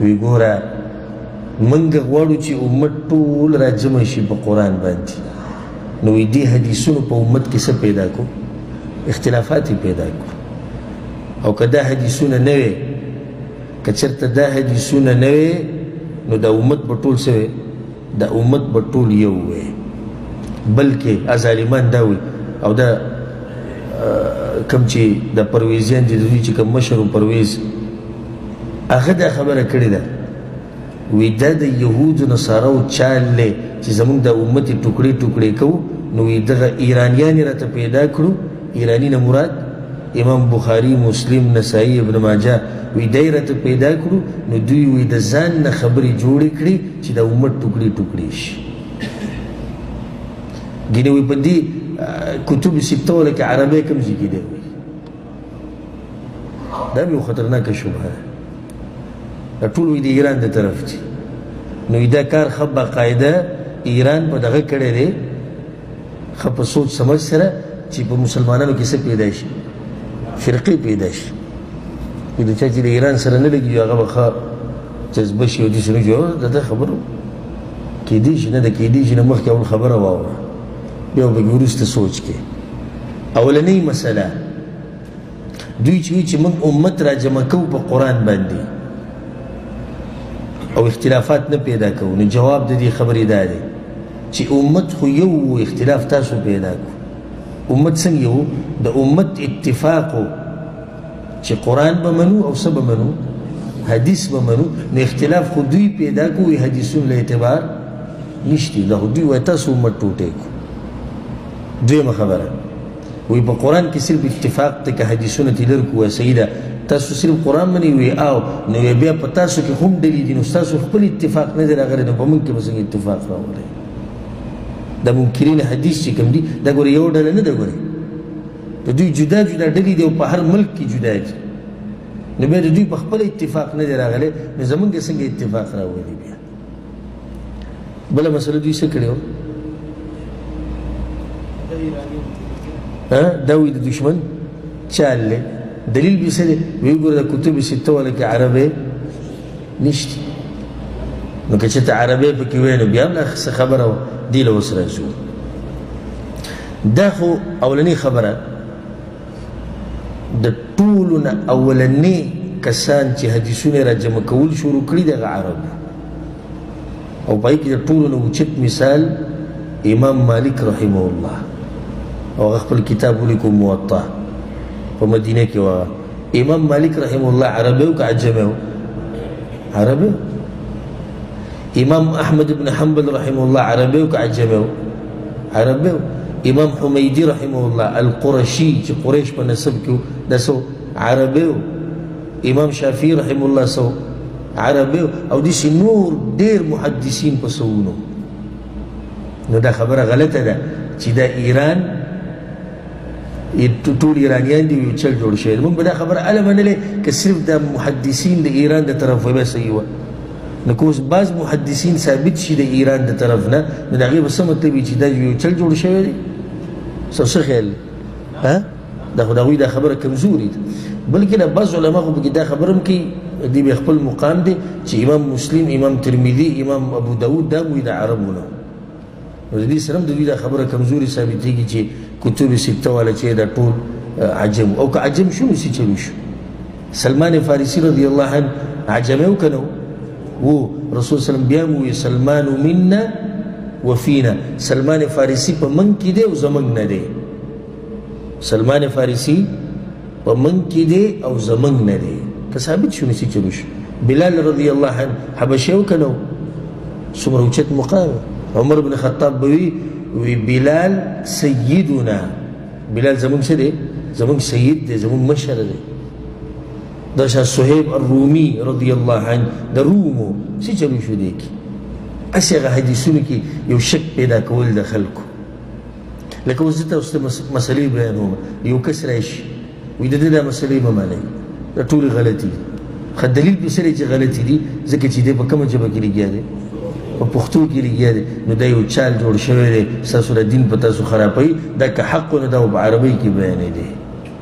وی ګوره منګه غواړو چې امت ټول را جمع شي په قران باندې نو دې حدیثونو په امت کې څه پیدا کو اختلافات پیدا کو او کدا حدیثونه نه وي کچرته دا حدیثونه نه وي نو دا امت په ټول څه دا امت به ټول یو وي بلکې ازالیمان دا وي او دا کم چې د پرویزیان دي دوی چې کم مشر پرویز هغه دا خبره کړې ده وی دا د يهودو نصارو چال له چې زمونږ د امت ټوکړي ټوکړي کو نو دغه ایرانیان راته پیدا کړو ایرانی نه مراد امام بخاری مسلم نسائی ابن ماجه وی دایره ته پیدا کړو نو دوی وی د ځان نه خبرې جوړې کړې چی دا امت ټوکړی ټوکړی شی ګینه وی په دی کتب سته ولا کې عربی کم ځای کې دی دا به خطرناک شوبه ده ټول وی دی ایران د طرف دی نو دا کار خب باقاعده ایران په دغه کړی دی خب په سوچ سمجھ سره چې په مسلمانانو کې څه پیدا شي فرقې پیدا شي د چا چې د ایران سره نه لګي هغه به جذبه شي او داسې نور شي وروره د ده خبرو کېدی شي نه د کېدی شي نه مخکې اول خبره واوره بیا به پکې وروسته سوچ کې اولنۍ مسله دوی چې وایي چې موږ امت را جمع کوو په قرآن باندې او اختلافات نه پیدا کوو نو جواب د دې خبرې دا دی چې امت خو یو اختلاف تاسو پیدا کو امت څنګه یو د امت اتفاق چې قران به منو او څه به منو حدیث به منو نو اختلاف خو دوی پیدا کوي حدیثونو له اعتبار نشته دا خو دوی وای تاسو مټ ټوټه کو دویمه خبره وی په قران کې صرف اتفاق ته که حدیثونه تلر کوه صحیح ده تاسو صرف قران منی وی او نو بیا په تاسو کې هم دلی دي نو تاسو خپل اتفاق نه دی راغلی نو په موږ کې به څنګه اتفاق راوړي د منکرین حدیث چې کوم دي دا ګور یو ډول نه دی ګوري د دوی جدا جدا ډلې دي او په هر ملک کې جدا دي نو بیا د دوی په خپل اتفاق نه دی راغلی نو زمونږ څنګه اتفاق راولي بیا بله مسله دوی څه کړې وه دا وي د دشمن چال دی دلیل به څه دی وی ګوره د کتب سته ولا کې عربه نشته نو که چېرته عربی پکې وی نو بیا هم لا څه خبره وه دې له اوس راځو دا خو اولنۍ خبره د ټولو نه اولنې کسان چې حدیثونه را جمع کول شروع کړي دغه عرب او پای کې د ټولو نه اوچت مثال امام مالک رحمه الله او خپل کتاب ولیکو موطا په مدینه کې وه امام مالک رحم الله عربي او عجمي عربي امام احمد بن حنبل رحم الله عربي او عجمي عربي امام حميدي رحم الله القرشي چې قريش په نسب کې دسو عربي امام شافعي رحم الله سو عربي او دي نور ډېر محدثين په سونو نو دا خبره غلطه ده چې دا ایران ټول ایرانیان دي یو چل جوړ شوی موږ به دا خبره اله منلې که صرف د محدثین د ایران د طرف وبه صحیح وه نو که اوس بعض محدثین ثابت شي د ایران د طرف نه نو د هغې به څه مطلب وي چې دا یو چل جوړ شوی دی څه څه خیال ها دا خو د هغوی دا خبره کمزوري ده بلکې نه بعض علما خو پکې دا خبره هم کوي دی به خپل مقام دی چې امام مسلم امام ترمذي امام ابو داود دا وي د عربونه نو ددی سره هم دوی دا خبره کمزوری ثابتیږي چې کتب سته والا چې دا ټول عجم او که عجم شنو سی چلو شو سلمان فارسی رضی الله عنه عجم او کنو وو رسول سلام بیا مو سلمان منا وفینا سلمان فارسی په من کې دی او زمنګ نه دی سلمان فارسی په منګ کې دی او زمنګ نه دی که ثابت شو نسی چلو شو بلال رضی الله عنه حبشي او کنو څومره اوچت مقام عمر بن خطاب بوي وی بلال سیدنا بلال زمونږ څه دی زمونږ سید دی زمونږ مشر دی دا شاه صہیب الرومی رضی الله عنه د رومو څه چلو شو دی کی اسیغه حدیثونو کې یو شک پیدا کول د خلکو لکه اوس ته اوس مسلې بیانوم یو کس راشي وي د دې د مسلې به معنی دا ټول غلطي خ دلیل په سره چې غلطي دي ځکه چې دې په کومه جبه کې لګیا دي په پښتو کې لګیا دي نو دا یو چال جوړ شوی دی ساسو د دین په تاسو خرابوي دا که حق نه دا په عربي کې بیان دي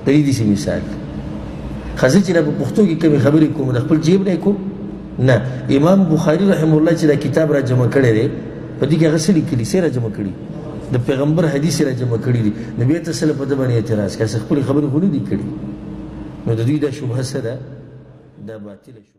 پریدي سي مثال خزه چې په پښتو کې کومې خبرې کوم د خپل جیب نه کوم نه امام بخاری رحم الله چې دا کتاب را جمع کړی دی په دې کې هغه څه لیکلي سره جمع کړي د پیغمبر حدیث را جمع کړي دي نبی ته سره په دې باندې اعتراض کوي خپل خبرې غوړي دي کړي نو د دې د شوبه سره دا باطل شو